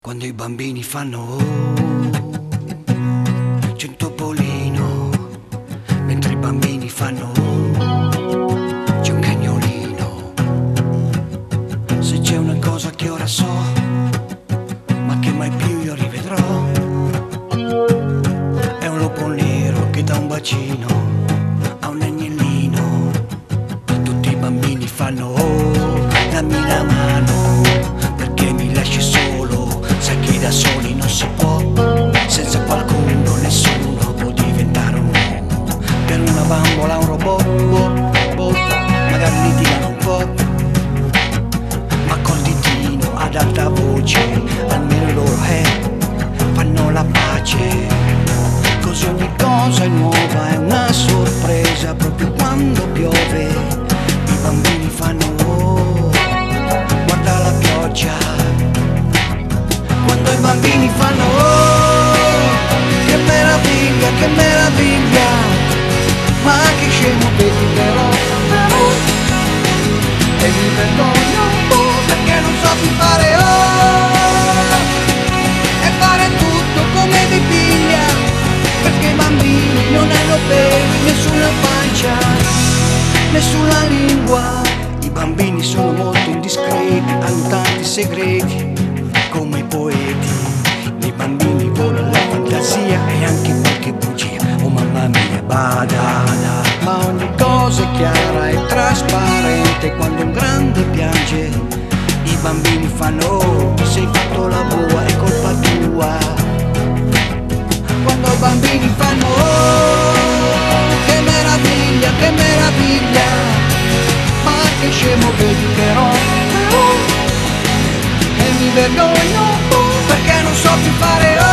Quando i bambini fanno oh, c'è un topolino, mentre i bambini fanno oh, c'è un cagnolino. Se c'è una cosa che ora so, ma che mai più io rivedrò, è un lupo nero che dà un bacino Per una bambola un robot, Scemo vedi però. E mi vergogno un po' perché non so più fare oh. E fare tutto come mi piglia Perché i bambini non hanno peli sulla pancia sulla lingua. I bambini sono molto indiscreti, hanno tanti segreti Come i poeti. Nei bambini vola la fantasia e anche qualche bugia. Oh mamma mia, bada Ma ogni cosa è chiara e trasparente Quando un grande piange. I bambini fanno oh, sei fatto la bua, è colpa tua. Quando i bambini fanno oh, che meraviglia, che meraviglia, ma che scemo vedi però, però, e mi vergogno perché non so più fare oh,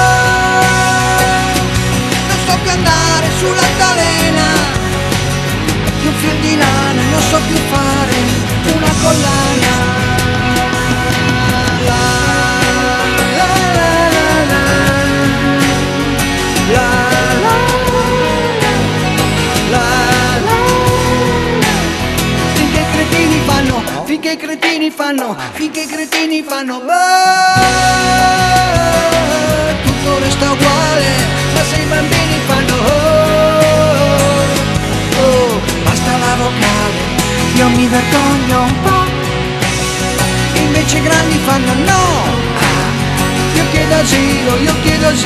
cretini fanno, finché i cretini fanno bah, Tutto resta uguale, ma se i bambini fanno oh, oh, Basta la vocale, io mi vergogno un po' Invece i grandi fanno no io chiedo asilo, io chiedo asilo,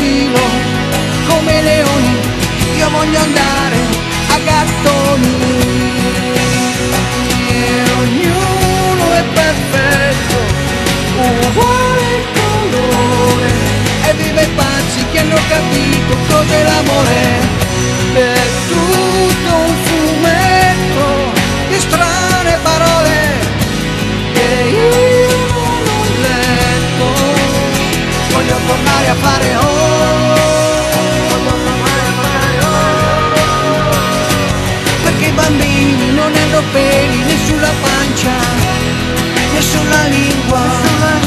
fare oh. Perché i bambini non hanno peli né sulla pancia né sulla lingua.